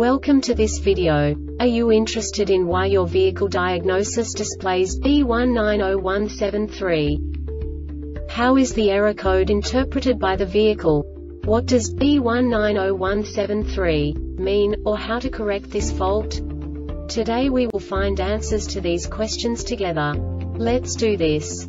Welcome to this video. Are you interested in why your vehicle diagnosis displays B190173? How is the error code interpreted by the vehicle? What does B190173 mean, or how to correct this fault? Today we will find answers to these questions together. Let's do this.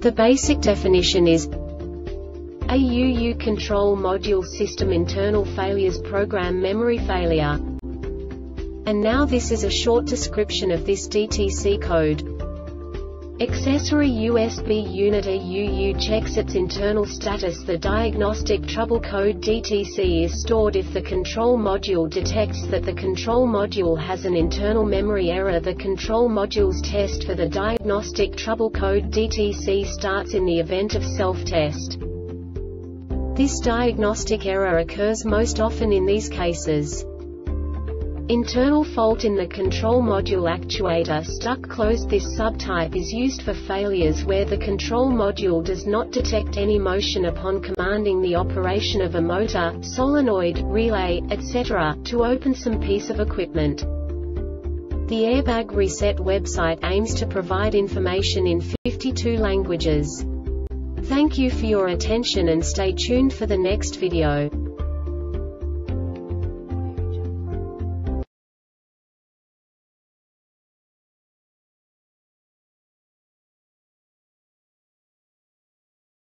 The basic definition is AUU Control Module System Internal Failures Program Memory Failure. And now this is a short description of this DTC code. Accessory USB unit AUU checks its internal status The diagnostic trouble code DTC is stored if the control module detects that the control module has an internal memory error The control module's test for the diagnostic trouble code DTC starts in the event of self-test. This diagnostic error occurs most often in these cases. Internal fault in the control module actuator stuck closed This subtype is used for failures where the control module does not detect any motion upon commanding the operation of a motor, solenoid, relay, etc., to open some piece of equipment. The Airbag Reset website aims to provide information in 52 languages. Thank you for your attention and stay tuned for the next video.